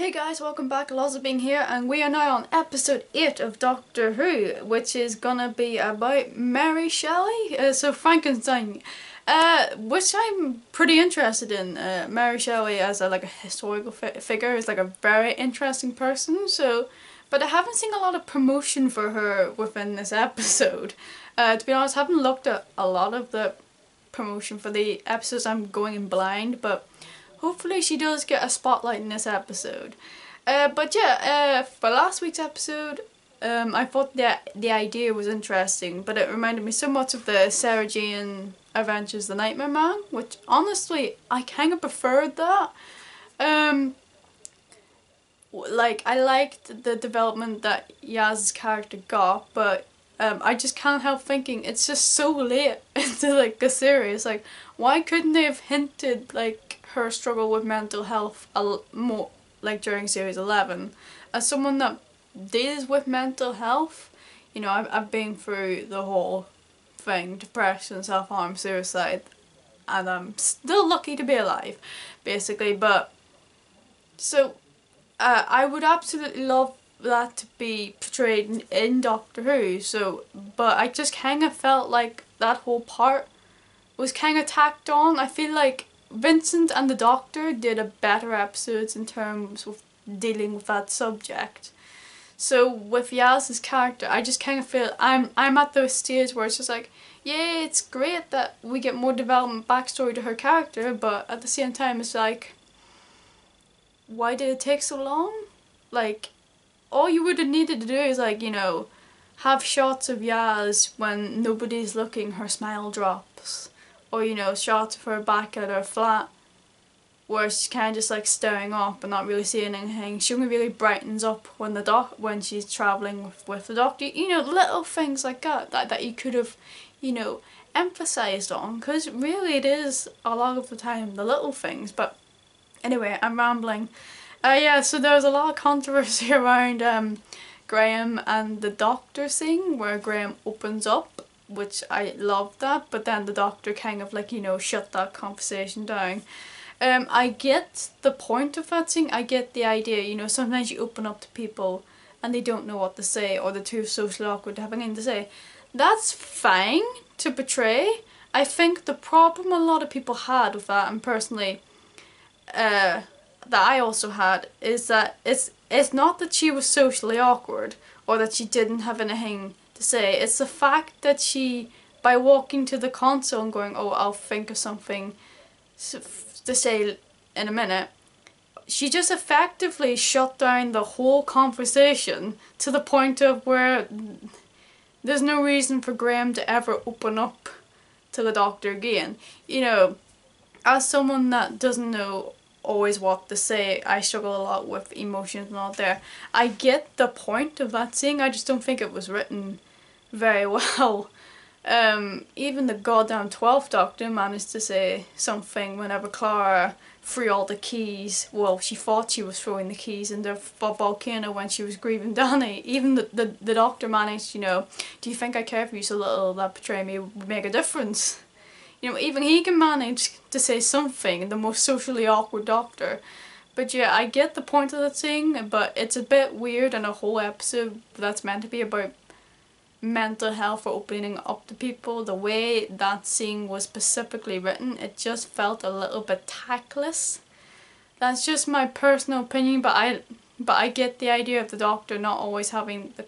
Hey guys, welcome back, Lozza Bean here, and we are now on episode 8 of Doctor Who, which is gonna be about Mary Shelley, uh, so Frankenstein, uh, which I'm pretty interested in. Uh, Mary Shelley as a, like a historical fi figure is like a very interesting person, so, but I haven't seen a lot of promotion for her within this episode. Uh, to be honest, I haven't looked at a lot of the promotion for the episodes, I'm going in blind, but hopefully she does get a spotlight in this episode. Uh, but yeah, uh, for last week's episode, um, I thought that the idea was interesting, but it reminded me so much of the Sarah Jane Adventures the Nightmare Man, which honestly, I kind of preferred that. Um, like, I liked the development that Yaz's character got, but um, I just can't help thinking it's just so late into like the series. Like, why couldn't they have hinted like her struggle with mental health a more like during series 11 as someone that deals with mental health you know I've, I've been through the whole thing depression self-harm suicide and I'm still lucky to be alive basically but so uh, I would absolutely love that to be portrayed in, in Doctor Who so but I just kind of felt like that whole part was kind of tacked on. I feel like Vincent and the Doctor did a better episodes in terms of dealing with that subject. So with Yaz's character, I just kind of feel I'm I'm at those stage where it's just like, yeah, it's great that we get more development backstory to her character, but at the same time, it's like, why did it take so long? Like, all you would have needed to do is like you know, have shots of Yaz when nobody's looking, her smile drops or you know shots of her back at her flat where she's kind of just like staring off and not really seeing anything. She only really brightens up when the doc when she's travelling with, with the doctor. You know, little things like that that, that you could have, you know, emphasised on because really it is a lot of the time the little things. But anyway, I'm rambling. Uh, yeah, so there was a lot of controversy around um, Graham and the doctor scene where Graham opens up which I loved that, but then the doctor kind of like, you know, shut that conversation down. Um, I get the point of that thing, I get the idea, you know, sometimes you open up to people and they don't know what to say or they're too socially awkward to have anything to say. That's fine to portray. I think the problem a lot of people had with that, and personally, uh, that I also had, is that it's it's not that she was socially awkward or that she didn't have anything to say. It's the fact that she, by walking to the console and going, oh, I'll think of something to say in a minute, she just effectively shut down the whole conversation to the point of where there's no reason for Graham to ever open up to the doctor again. You know, as someone that doesn't know always what to say, I struggle a lot with emotions all there. I get the point of that scene, I just don't think it was written very well. Um, even the goddamn 12th Doctor managed to say something whenever Clara threw all the keys. Well, she thought she was throwing the keys in the volcano when she was grieving Danny. Even the, the, the Doctor managed, you know, do you think I care for you so little that betray me would make a difference? You know, even he can manage to say something, the most socially awkward Doctor. But yeah, I get the point of the thing, but it's a bit weird in a whole episode that's meant to be about mental health or opening up to people, the way that scene was specifically written, it just felt a little bit tactless. That's just my personal opinion, but I but I get the idea of the doctor not always having the,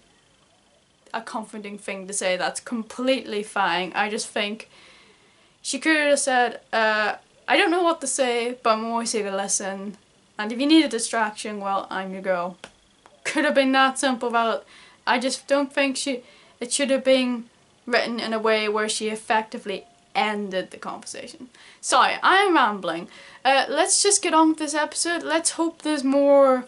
a comforting thing to say. That's completely fine. I just think she could have said, uh, I don't know what to say, but I'm always here to listen. And if you need a distraction, well, I'm your girl. Could have been that simple but I just don't think she it should have been written in a way where she effectively ended the conversation. Sorry, I'm rambling. Uh, let's just get on with this episode. Let's hope there's more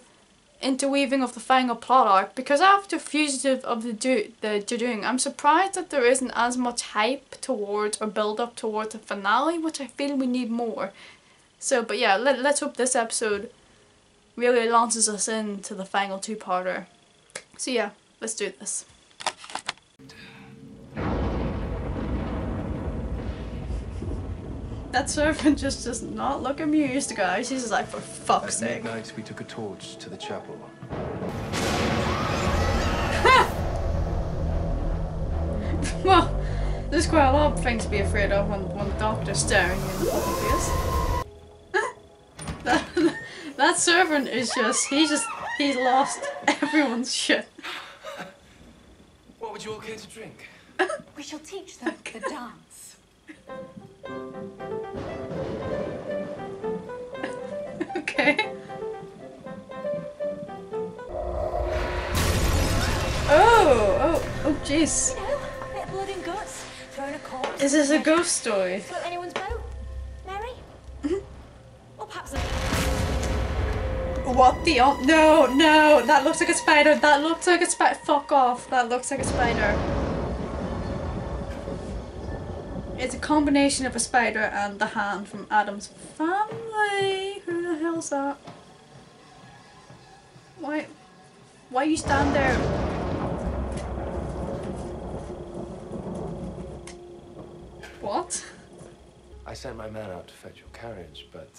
interweaving of the final plot arc because after Fugitive of the Do the Judoon, I'm surprised that there isn't as much hype towards or build up towards the finale, which I feel we need more. So, but yeah, let, let's hope this episode really launches us into the final two-parter. So yeah, let's do this. That servant just does not look amused, guys. He's just like, for fuck's At sake. midnight, we took a torch to the chapel. Well, there's quite a lot of things to be afraid of when, when the doctor's staring you in the fucking face. that, that servant is just, he just, he's lost everyone's shit. What would you all care to drink? We shall teach them the dance. Okay. Oh, oh, oh, jeez. You know, a bit of blood and guts, throwing a corpse. Is this a ghost story? What the? Oh, no, no, that looks like a spider. That looks like a spider. Fuck off. That looks like a spider. It's a combination of a spider and the hand from Addams Family. Who the hell's that? Why? Why you stand there? What? I sent my man out to fetch your carriage, but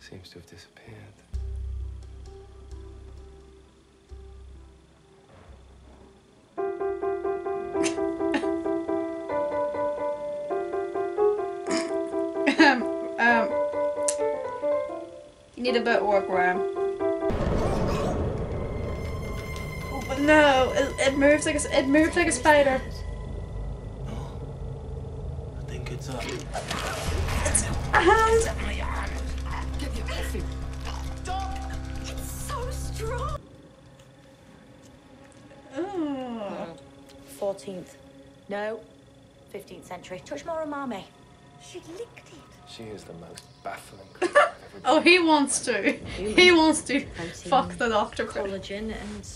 seems to have disappeared. You a bit of work, Ram. Oh, but no, it, it moves like a, s- it moves like a spider. I think it's up. A hand. So strong! Oh. 14th. No. 15th century. Touch more umami. She licked it. She is the most baffling creature I've ever Oh, he wants to. He wants to fuck the doctor. Collagen and...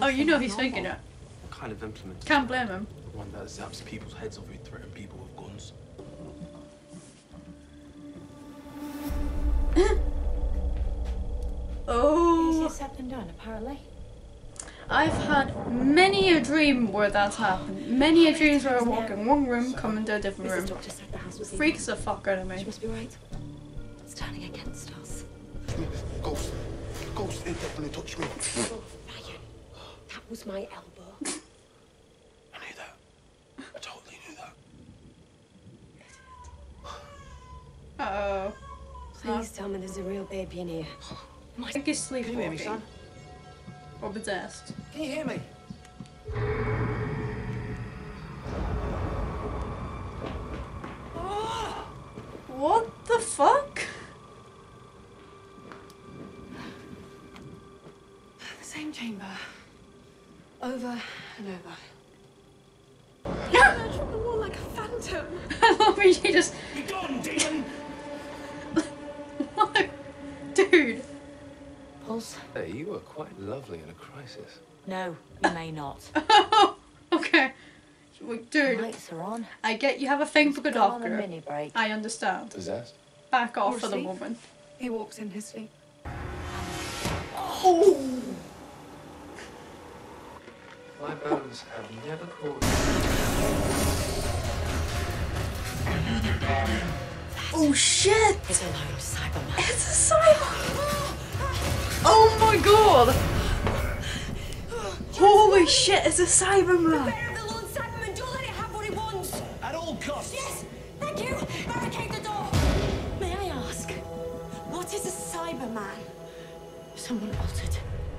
Oh, you know he's thinking it. What kind of implement? Can't blame him. The one that zaps people's heads off who threaten people with guns. Oh. Easier said than done, apparently. I've had many a dream where that's happened. Many a dreams where I walk in one room, come into a different room. Doctor said the Freaks the fuck out of me. She must be right. Ghost. Ghost, it definitely touched me. Oh, Ryan, that was my elbow. I knew that. I totally knew that. Uh oh. Please tell me there's a real baby in here. I think he's Can you hear me, sleepwalking. son? Or possessed. Can you hear me? Love when she just. Be gone, demon! What? Dude. Pulse? Hey, you were quite lovely in a crisis. No, you may not. Oh, okay. Wait, Dude, Lights are on. I get you have a thing for the Go on a doctor. mini break. I understand. Possessed? Back off Or for the sleep. woman. He walks in his sleep. Oh! oh! My bones have never caught. Oh shit! It's a lone Cyberman. It's a cyber! Oh my god! Holy shit, it's a Cyberman! Bear of the Lone Cyberman, don't let it have what it wants. At all costs! Yes, thank you. Barricade the door. May I ask, what is a Cyberman? Someone altered.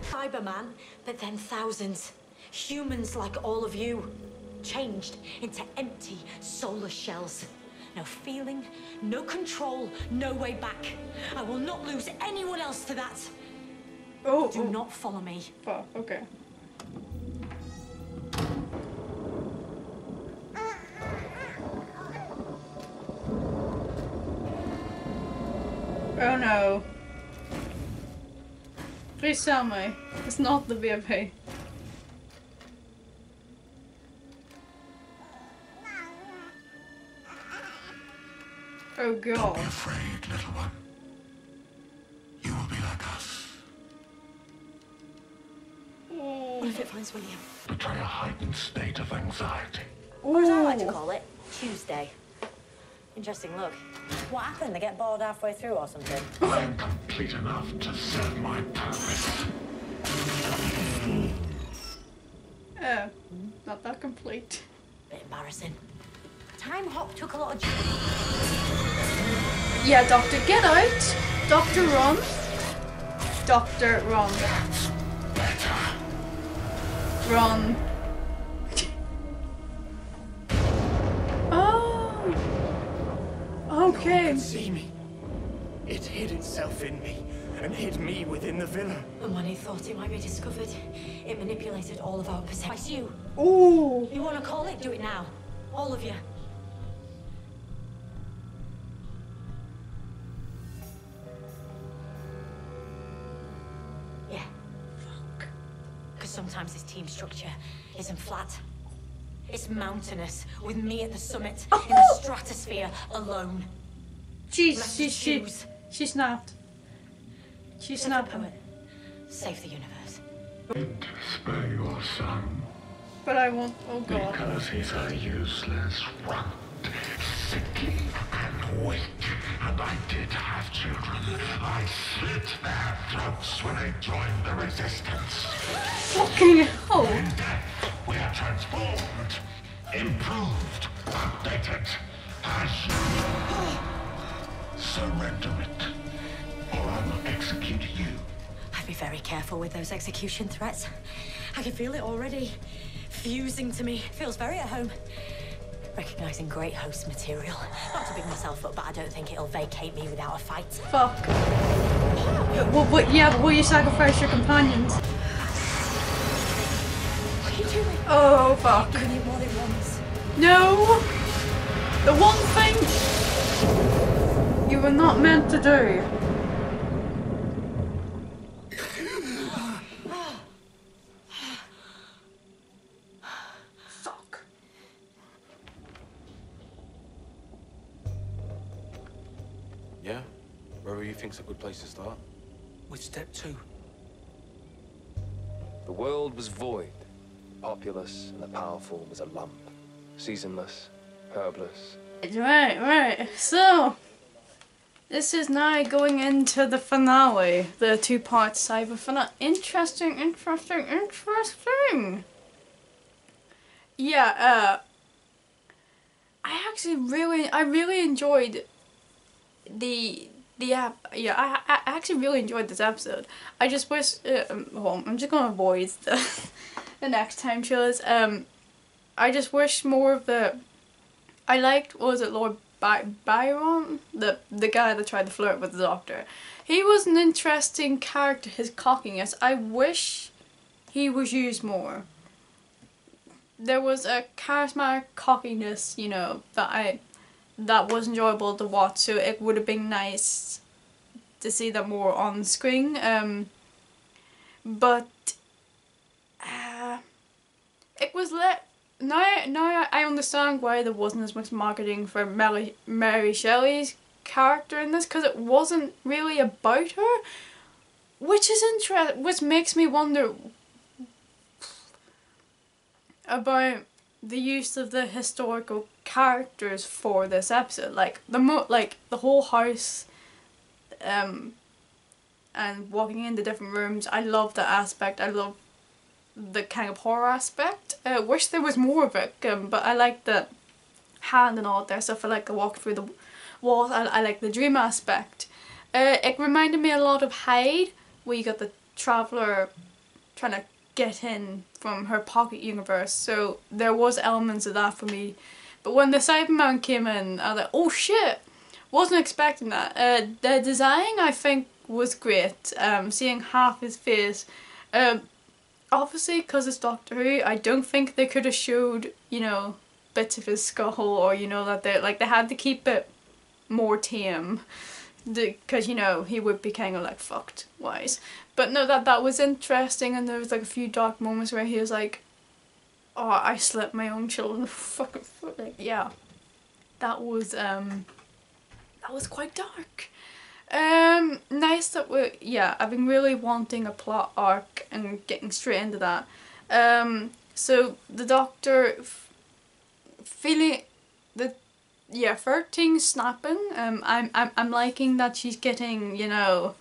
Cyberman, but then thousands. Humans like all of you. Changed into empty solar shells. No feeling, no control, no way back. I will not lose anyone else to that. Oh, Do oh. not follow me. Fuck, okay. Oh no. Please tell me. It's not the VIP. Oh god. Afraid, little one. You will be like us. What if it finds William? Betray a heightened state of anxiety. Or as I like to Ooh. call it, Tuesday. Interesting look. What happened? They get bored halfway through or something? I'm complete enough to serve my purpose. Uh, not that complete. Bit embarrassing. Time Hop took a lot of. Yeah, Doctor, get out! Doctor, run! Doctor, run. Run. Oh! Okay. See me. It hid itself in me and hid me within the villa. And when he thought it might be discovered, it manipulated all of our perceptions. You. Ooh! You want to call it? Do it now. All of you. Mountainous, with me at the summit, oh! in the stratosphere, alone. Jeez, She's, Let's she, she, choose. she snapped. She snapped. Poet. Save the universe. And spare your son, But I won't, oh god. because he's a useless runt, sickly and weak. And I did have children. I slit their throats when they joined the resistance. Fucking hell! In death, we are transformed, improved, updated, as you. Surrender it, or I will execute you. I'd be very careful with those execution threats. I can feel it already. Fusing to me. Feels very at home. Recognizing great host material. Not to big myself up, but I don't think it'll vacate me without a fight. Fuck. Well, but yeah, but will you sacrifice your companions? What are you doing? Oh fuck. No! The one thing you were not meant to do. Fuck. Yeah? Wherever you think's a good place to start. With step two. The world was void. The populous and the powerful was a lump. Seasonless, herbless. Right, right. So, this is now going into the finale, the two-part cyber finale. Interesting, interesting, interesting. Yeah, uh, I actually really, I really enjoyed the the app. Yeah, I, I actually really enjoyed this episode. I just wish. Uh, um, well, I'm just gonna avoid the the next time shows. Um, I just wish more of the. I liked was it Lord By- Byron, the the guy that tried to flirt with the doctor. He was an interesting character. His cockiness. I wish he was used more. There was a charismatic cockiness, you know, that I that was enjoyable to watch. So it would have been nice to see that more on screen. Um, but uh, it was let now. Now I understand why there wasn't as much marketing for Mary, Mary Shelley's character in this because it wasn't really about her, which is interest. Which makes me wonder about the use of the historical characters for this episode like the mo like the whole house um and walking into different rooms i love that aspect i love the kind of horror aspect i wish there was more of it um, but i like the hand and all that stuff i like the walk through the walls i, I like the dream aspect uh, it reminded me a lot of Hide where you got the traveler trying to get in from her pocket universe. So there was elements of that for me. But when the Cyberman came in, I was like, oh shit! Wasn't expecting that. Uh, the design I think was great. Um, seeing half his face. Um, obviously, because it's Doctor Who, I don't think they could have showed, you know, bits of his skull or, you know, that they, like, they had to keep it more tame. Because you know he would be kind of like fucked wise. But no that that was interesting and there was like a few dark moments where he was like oh i slipped my own children fucking foot like yeah. That was um that was quite dark um nice that we yeah i've been really wanting a plot arc and getting straight into that um so the doctor feeling the yeah, 13 snapping. Um, I'm, I'm, I'm liking that she's getting, you know,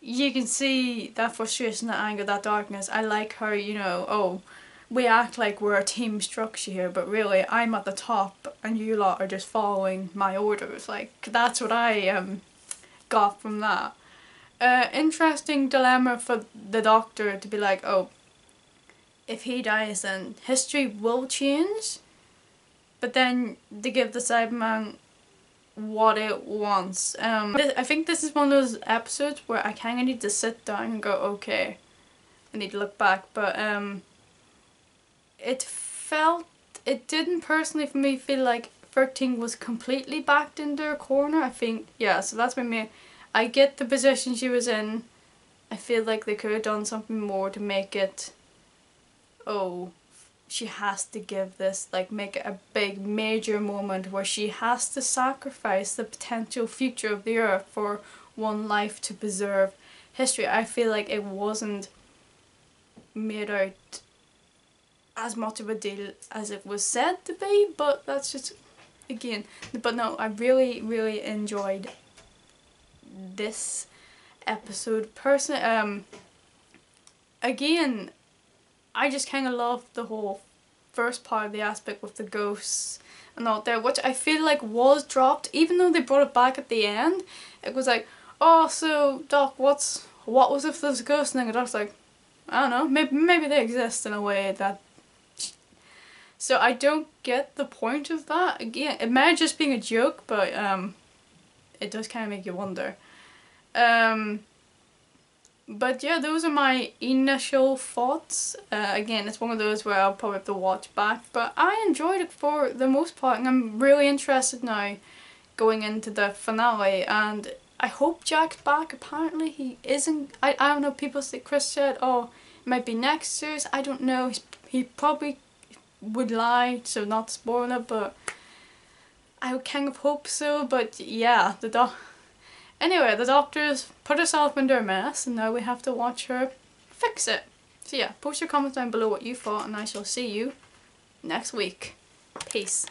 you can see that frustration, that anger, that darkness. I like her, you know, oh, we act like we're a team structure here, but really I'm at the top and you lot are just following my orders. Like, that's what I um, got from that. Uh, interesting dilemma for the doctor to be like, oh, if he dies then history will change. But then to give the Cyberman what it wants. Um, I think this is one of those episodes where I kind of need to sit down and go, okay, I need to look back. But um, it felt, it didn't personally for me feel like 13 was completely backed into a corner. I think, yeah, so that's been me. I get the position she was in. I feel like they could have done something more to make it, oh, she has to give this, like make it a big major moment where she has to sacrifice the potential future of the earth for one life to preserve history. I feel like it wasn't made out as much of a deal as it was said to be, but that's just, again, but no, I really, really enjoyed this episode. Personally, um, again, I just kind of love the whole first part of the aspect with the ghosts and all there, which I feel like was dropped, even though they brought it back at the end. It was like, oh, so Doc, what's what was if there's a ghost? And the Doc's like, I don't know, maybe maybe they exist in a way that. So I don't get the point of that. Again, it might just being a joke, but um, it does kind of make you wonder. Um, but yeah, those are my initial thoughts. Uh, again, it's one of those where I'll probably have to watch back, but I enjoyed it for the most part, and I'm really interested now going into the finale, and I hope Jack's back. Apparently he isn't, I, I don't know, people say, Chris said, oh, it might be next series, I don't know, He's, he probably would lie, to not spoil it, but I kind of hope so, but yeah, the dog Anyway, the doctors put herself into a mess and now we have to watch her fix it. So yeah, post your comments down below what you thought and I shall see you next week. Peace.